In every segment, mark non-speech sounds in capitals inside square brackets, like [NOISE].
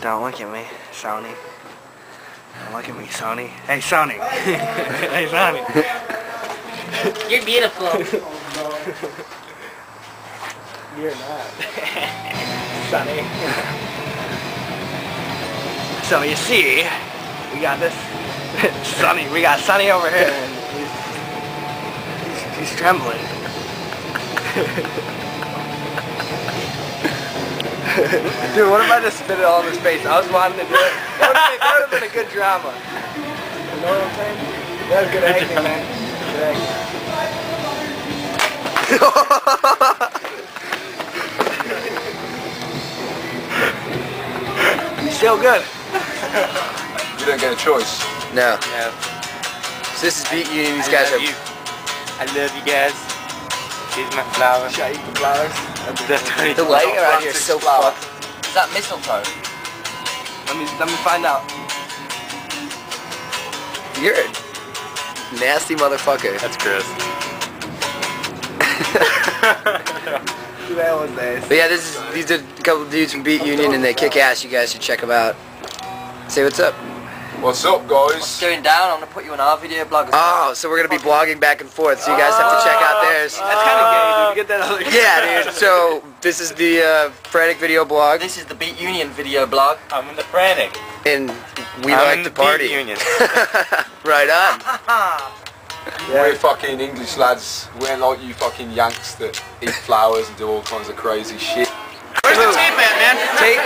Don't look at me, Sony. Don't look at me, Sony. Hey, Sony. [LAUGHS] hey, Sony. You're beautiful. [LAUGHS] You're not. [LAUGHS] Sonny. so you see, we got this Sonny. We got Sonny over here, and he's, he's, he's trembling. [LAUGHS] Dude, what if I just spit it all in his face? I was wanting to do it. That would have, that would have been a good drama. You know what I'm saying? That was good acting, man. Good acting. Still good. You didn't get a choice. No. No. So this is Beat Union. These I guys love are. you. I love you guys. Here's my flower. Should I eat the flowers? That's The lighting around here is so Flower. fucked. Is that mistletoe? Let me let me find out. You're a nasty motherfucker. That's Chris. [LAUGHS] That was nice. But yeah, this is these are a couple dudes from Beat Union and they kick ass. You guys should check them out. Say what's up. What's up, guys? going down, I'm gonna put you on our video blog. Oh, so we're gonna be blogging back and forth, so you guys have to check out ah, theirs. That's kind of gay. Did you get that other? [LAUGHS] Yeah, dude. So this is the uh, Frantic Video blog, This is the Beat Union video blog. I'm in the frantic. and we I'm like in to the party. Beat Union. [LAUGHS] right on. [LAUGHS] We're fucking English lads. We're like you fucking Yanks that eat flowers and do all kinds of crazy shit. Where's the tape at, man? Tape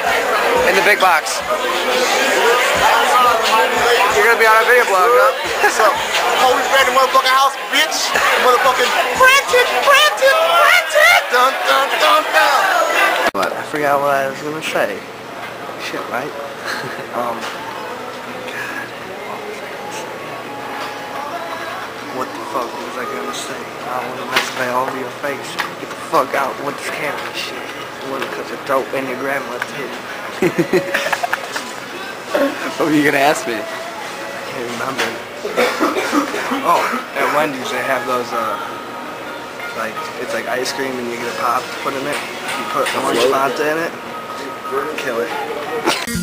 in the big box. You're gonna be on our video blog, huh? Motherfucking house, bitch. Motherfucking frantic, frantic, frantic. Dun, dun, dun, dun. What? I forgot what I was gonna say. Shit, right? [LAUGHS] um. God. What the fuck was I gonna say? I want to mess it all over your face. Get the fuck out with this camera shit. You wanna cut your throat and your grandma's [LAUGHS] head. What were you gonna ask me? I can't remember. Oh, at Wendy's they have those uh like it's like ice cream and you get a pop put in it. You put orange? Fanta in it. Kill it.